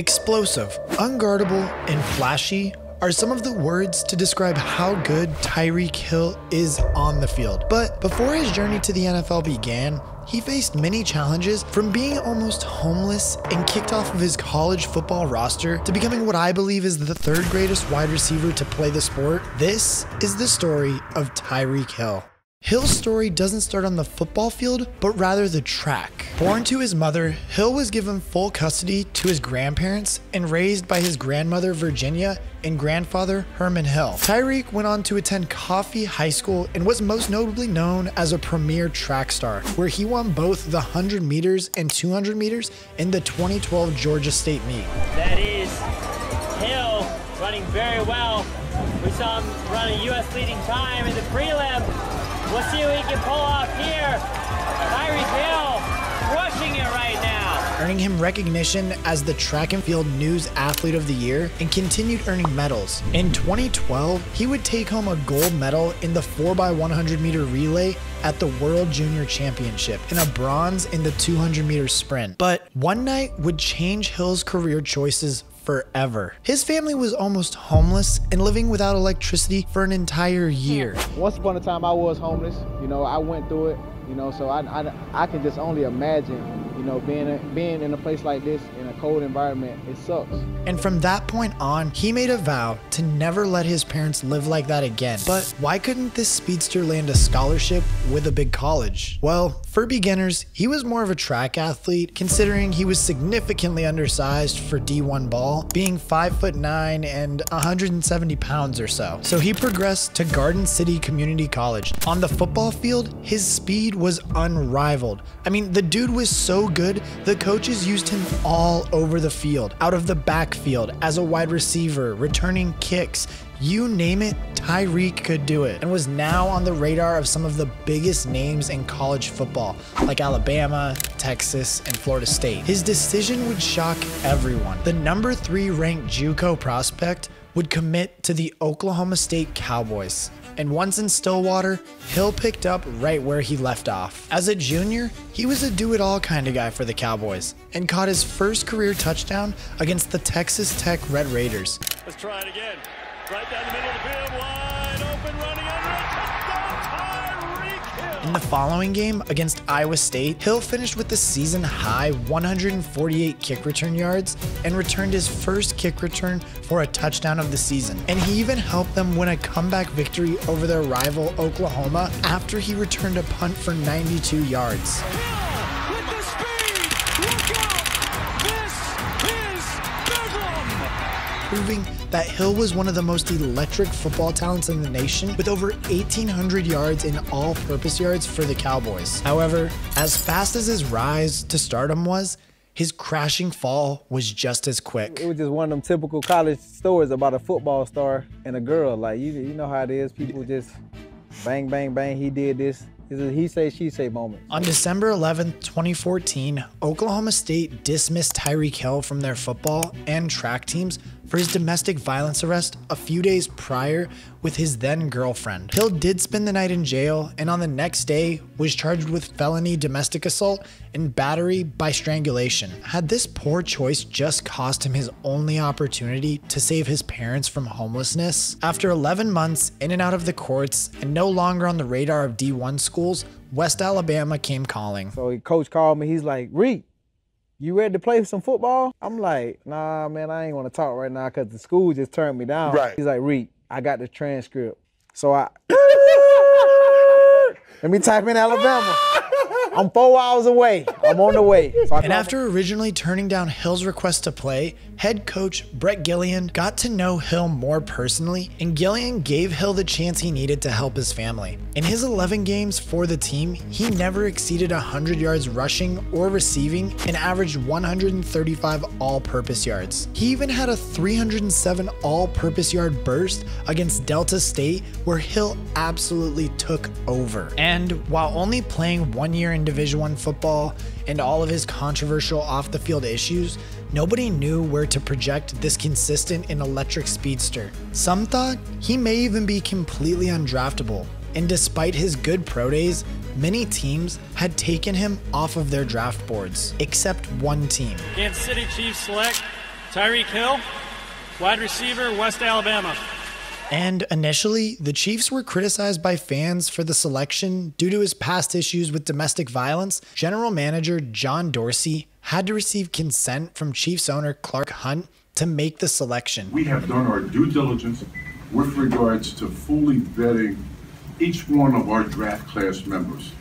Explosive, unguardable, and flashy are some of the words to describe how good Tyreek Hill is on the field. But before his journey to the NFL began, he faced many challenges from being almost homeless and kicked off of his college football roster to becoming what I believe is the third greatest wide receiver to play the sport. This is the story of Tyreek Hill. Hill's story doesn't start on the football field, but rather the track. Born to his mother, Hill was given full custody to his grandparents and raised by his grandmother Virginia and grandfather Herman Hill. Tyreek went on to attend Coffee High School and was most notably known as a premier track star, where he won both the 100 meters and 200 meters in the 2012 Georgia State meet. That is Hill running very well. We saw him run a U.S. leading time in the prelim. We'll see what he can pull off here. Tyreek Hill crushing it right now. Earning him recognition as the track and field news athlete of the year and continued earning medals. In 2012, he would take home a gold medal in the 4x100 meter relay at the World Junior Championship and a bronze in the 200 meter sprint. But one night would change Hill's career choices forever. His family was almost homeless and living without electricity for an entire year. Once upon a time, I was homeless. You know, I went through it. You know, so I, I, I can just only imagine, you know, being a, being in a place like this in a cold environment. It sucks. And from that point on, he made a vow to never let his parents live like that again. But why couldn't this speedster land a scholarship with a big college? Well, for beginners, he was more of a track athlete, considering he was significantly undersized for D1 ball, being 5 foot 9 and 170 pounds or so. So he progressed to Garden City Community College. On the football field, his speed was unrivaled. I mean, the dude was so good, the coaches used him all over the field, out of the backfield, as a wide receiver, returning kicks, you name it, Tyreek could do it, and was now on the radar of some of the biggest names in college football, like Alabama, Texas, and Florida State. His decision would shock everyone. The number three ranked JUCO prospect would commit to the Oklahoma State Cowboys. And once in Stillwater, Hill picked up right where he left off. As a junior, he was a do it all kind of guy for the Cowboys and caught his first career touchdown against the Texas Tech Red Raiders. Let's try it again. Right down the middle of the field, wide open, running under it. Touchdown, Tyreek Hill. In the following game against Iowa State, Hill finished with the season high 148 kick return yards and returned his first kick return for a touchdown of the season. And he even helped them win a comeback victory over their rival Oklahoma after he returned a punt for 92 yards. Hill with the speed. Look out. This is Bedlam. proving that Hill was one of the most electric football talents in the nation with over 1,800 yards in all purpose yards for the Cowboys. However, as fast as his rise to stardom was, his crashing fall was just as quick. It was just one of them typical college stories about a football star and a girl. Like you, you know how it is. People just bang, bang, bang. He did this. It's a he say, she say moment. On December 11, 2014, Oklahoma State dismissed Tyreek Hill from their football and track teams for his domestic violence arrest a few days prior with his then girlfriend. Hill did spend the night in jail and on the next day was charged with felony domestic assault and battery by strangulation. Had this poor choice just cost him his only opportunity to save his parents from homelessness? After 11 months in and out of the courts and no longer on the radar of D1 schools, West Alabama came calling. So coach called me. He's like, Reek, you ready to play some football? I'm like, nah, man, I ain't want to talk right now because the school just turned me down. Right. He's like, Reek, I got the transcript. So I let me type in Alabama. I'm four hours away. I'm on the way. So And after originally turning down Hill's request to play, head coach Brett Gilliland got to know Hill more personally, and Gilliland gave Hill the chance he needed to help his family. In his 11 games for the team, he never exceeded 100 yards rushing or receiving and averaged 135 all purpose yards. He even had a 307 all purpose yard burst against Delta State, where Hill absolutely took over. And while only playing one year in Division 1 football and all of his controversial off the field issues, nobody knew where to project this consistent and electric speedster. Some thought he may even be completely undraftable. And despite his good pro days, many teams had taken him off of their draft boards, except one team. Kansas City Chiefs select Tyreek Hill, wide receiver, West Alabama. And initially, the Chiefs were criticized by fans for the selection due to his past issues with domestic violence. General manager John Dorsey had to receive consent from Chiefs owner Clark Hunt to make the selection. We have done our due diligence with regards to fully vetting each one of our draft class members.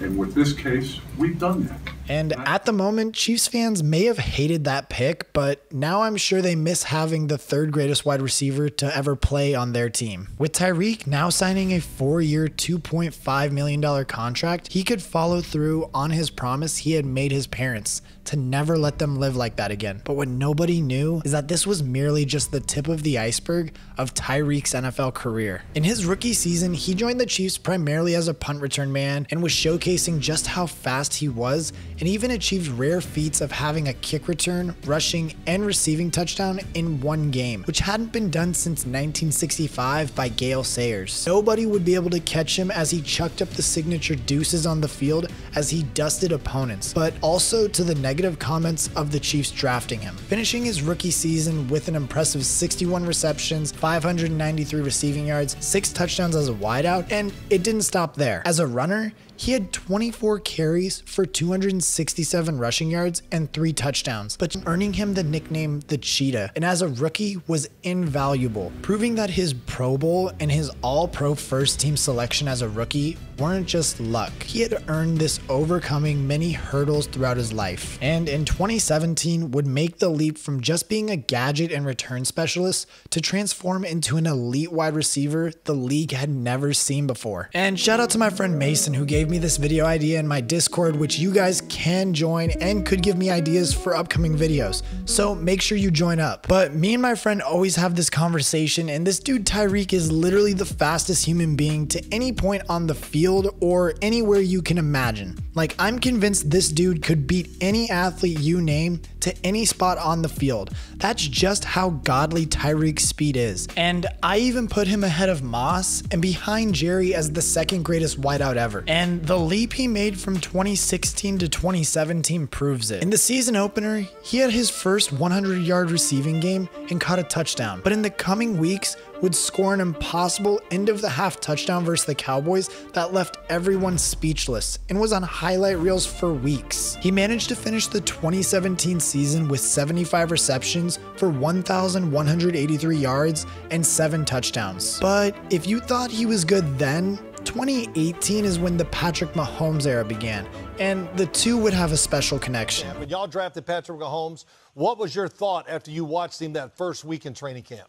And with this case, we've done that. And at the moment, Chiefs fans may have hated that pick, but now I'm sure they miss having the third greatest wide receiver to ever play on their team. With Tyreek now signing a four year, $2.5 million contract, he could follow through on his promise he had made his parents to never let them live like that again. But what nobody knew is that this was merely just the tip of the iceberg of Tyreek's NFL career. In his rookie season, he joined the Chiefs primarily as a punt return man and was showcasing just how fast he was and even achieved rare feats of having a kick return, rushing, and receiving touchdown in one game, which hadn't been done since 1965 by Gale Sayers. Nobody would be able to catch him as he chucked up the signature deuces on the field as he dusted opponents, but also to the negative comments of the Chiefs drafting him. Finishing his rookie season with an impressive 61 receptions, 593 receiving yards, 6 touchdowns as a wideout, and it didn't stop there. As a runner, he had 24 carries for 267 rushing yards and 3 touchdowns, but earning him the nickname the Cheetah, and as a rookie was invaluable, proving that his Pro Bowl and his All-Pro first team selection as a rookie weren't just luck. He had earned this overcoming many hurdles throughout his life, and in 2017 would make the leap from just being a gadget and return specialist to transform into an elite wide receiver the league had never seen before. And shout out to my friend Mason who gave me this video idea in my Discord, which you guys can join and could give me ideas for upcoming videos. So make sure you join up. But me and my friend always have this conversation, and this dude Tyreek is literally the fastest human being to any point on the field or anywhere you can imagine. Like, I'm convinced this dude could beat any athlete you name to any spot on the field. That's just how godly Tyreek's speed is. And I even put him ahead of Moss and behind Jerry as the second greatest wideout ever. The leap he made from 2016 to 2017 proves it. In the season opener, he had his first 100 yard receiving game and caught a touchdown. But in the coming weeks, would score an impossible end of the half touchdown versus the Cowboys that left everyone speechless and was on highlight reels for weeks. He managed to finish the 2017 season with 75 receptions for 1,183 yards and 7 touchdowns. But if you thought he was good then, 2018 is when the Patrick Mahomes era began, and the two would have a special connection. When y'all drafted Patrick Mahomes, what was your thought after you watched him that first week in training camp?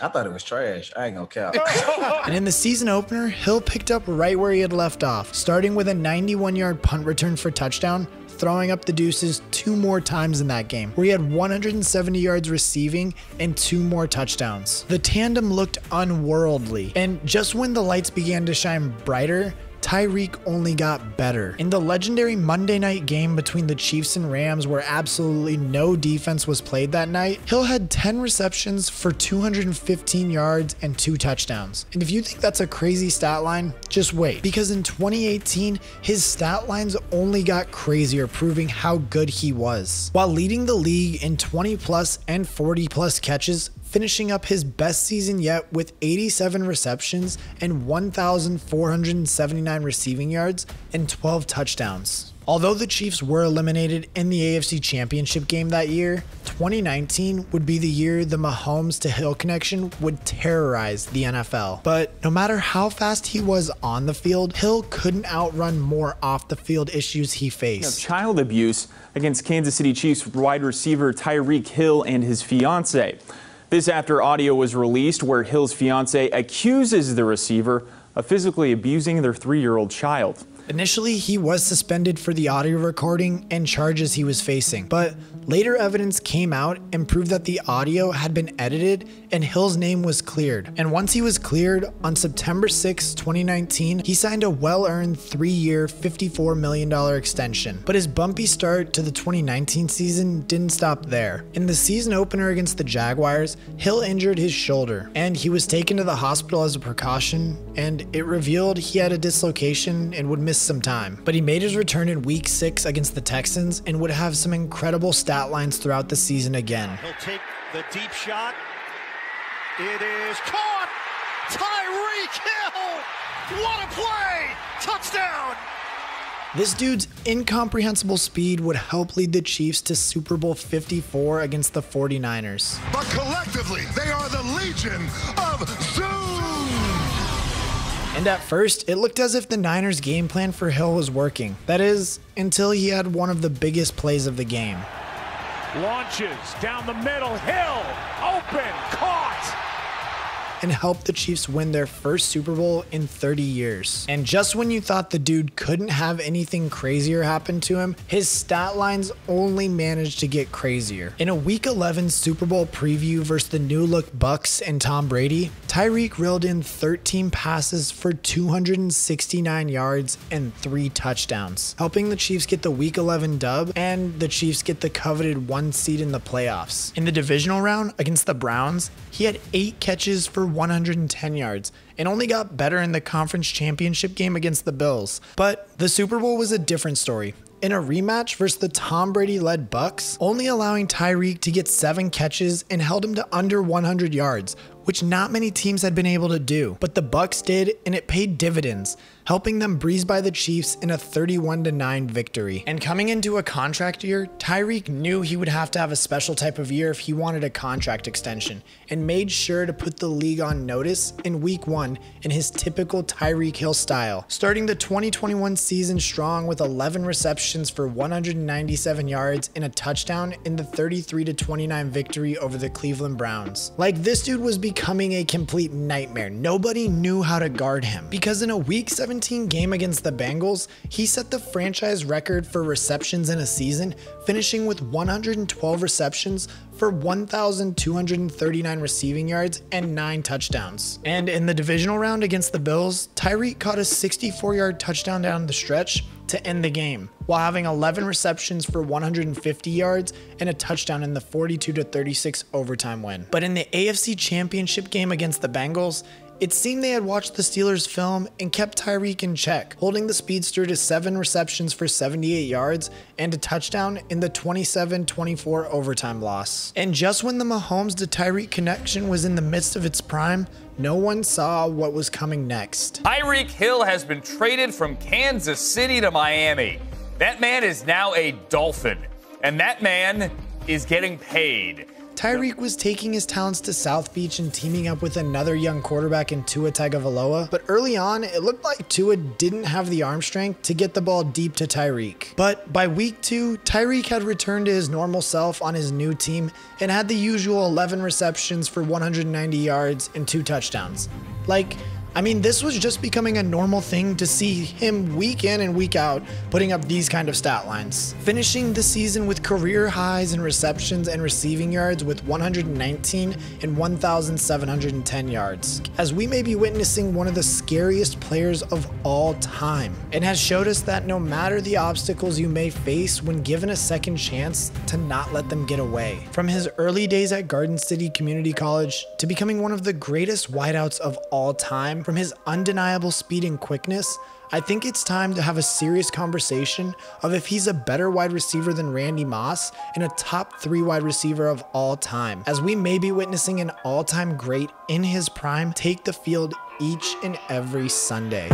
I thought it was trash. I ain't gonna cap. and in the season opener, Hill picked up right where he had left off, starting with a 91 yard punt return for touchdown, throwing up the deuces two more times in that game, where he had 170 yards receiving and two more touchdowns. The tandem looked unworldly, and just when the lights began to shine brighter, Tyreek only got better. In the legendary Monday night game between the Chiefs and Rams, where absolutely no defense was played that night, Hill had 10 receptions for 215 yards and two touchdowns. And if you think that's a crazy stat line, just wait, because in 2018, his stat lines only got crazier, proving how good he was. While leading the league in 20 plus and 40 plus catches, finishing up his best season yet with 87 receptions and 1,479 receiving yards and 12 touchdowns. Although the Chiefs were eliminated in the AFC Championship game that year, 2019 would be the year the Mahomes to Hill connection would terrorize the NFL. But no matter how fast he was on the field, Hill couldn't outrun more off the field issues he faced. child abuse against Kansas City Chiefs wide receiver Tyreek Hill and his fiance. This after audio was released where Hill's fiance accuses the receiver of physically abusing their three year old child. Initially, he was suspended for the audio recording and charges he was facing, but later evidence came out and proved that the audio had been edited and Hill's name was cleared. And once he was cleared, on September 6, 2019, he signed a well earned three year, $54 million extension. But his bumpy start to the 2019 season didn't stop there. In the season opener against the Jaguars, Hill injured his shoulder, and he was taken to the hospital as a precaution, and it revealed he had a dislocation and would miss missed some time, but he made his return in week six against the Texans and would have some incredible stat lines throughout the season again. He'll take the deep shot. It is caught. Tyreek Hill. What a play. Touchdown. This dude's incomprehensible speed would help lead the Chiefs to Super Bowl 54 against the 49ers. But collectively, they are the Legion of Zoom. And at first, it looked as if the Niners' game plan for Hill was working. That is, until he had one of the biggest plays of the game. Launches down the middle. Hill open. Caught. and helped the Chiefs win their first Super Bowl in 30 years. And just when you thought the dude couldn't have anything crazier happen to him, his stat lines only managed to get crazier. In a Week 11 Super Bowl preview versus the new look Bucs and Tom Brady, Tyreek reeled in 13 passes for 269 yards and 3 touchdowns, helping the Chiefs get the Week 11 dub and the Chiefs get the coveted one seed in the playoffs. In the divisional round against the Browns, he had 8 catches for 110 yards and only got better in the conference championship game against the Bills. But the Super Bowl was a different story. In a rematch versus the Tom Brady led Bucs, only allowing Tyreek to get 7 catches and held him to under 100 yards, which not many teams had been able to do. But the Bucs did and it paid dividends, helping them breeze by the Chiefs in a 31 9 victory. And coming into a contract year, Tyreek knew he would have to have a special type of year if he wanted a contract extension and made sure to put the league on notice in week 1 in his typical Tyreek Hill style, starting the 2021 season strong with 11 receptions for 197 yards and a touchdown in the 33 29 victory over the Cleveland Browns. Like this dude was becoming a complete nightmare. Nobody knew how to guard him because in a week 17 game against the Bengals, he set the franchise record for receptions in a season, finishing with 112 receptions for 1,239 receiving yards and 9 touchdowns. And in the divisional round against the Bills, Tyreek caught a 64 yard touchdown down the stretch to end the game, while having 11 receptions for 150 yards and a touchdown in the 42 36 overtime win. But in the AFC Championship game against the Bengals, it seemed they had watched the Steelers film and kept Tyreek in check, holding the speedster to 7 receptions for 78 yards and a touchdown in the 27 24 overtime loss. And just when the Mahomes to Tyreek connection was in the midst of its prime, no one saw what was coming next. Tyreek Hill has been traded from Kansas City to Miami. That man is now a Dolphin, and that man is getting paid. Tyreek was taking his talents to South Beach and teaming up with another young quarterback in Tua Tagovailoa, but early on, it looked like Tua didn't have the arm strength to get the ball deep to Tyreek. But by week two, Tyreek had returned to his normal self on his new team and had the usual 11 receptions for 190 yards and two touchdowns. Like, I mean, this was just becoming a normal thing to see him week in and week out putting up these kind of stat lines. Finishing the season with career highs in receptions and receiving yards with 119 and 1,710 yards, as we may be witnessing one of the scariest players of all time, and has showed us that no matter the obstacles you may face when given a second chance, to not let them get away. From his early days at Garden City Community College to becoming one of the greatest wideouts of all from his undeniable speed and quickness, I think it's time to have a serious conversation of if he's a better wide receiver than Randy Moss and a top three wide receiver of all time, as we may be witnessing an all time great in his prime take the field each and every Sunday.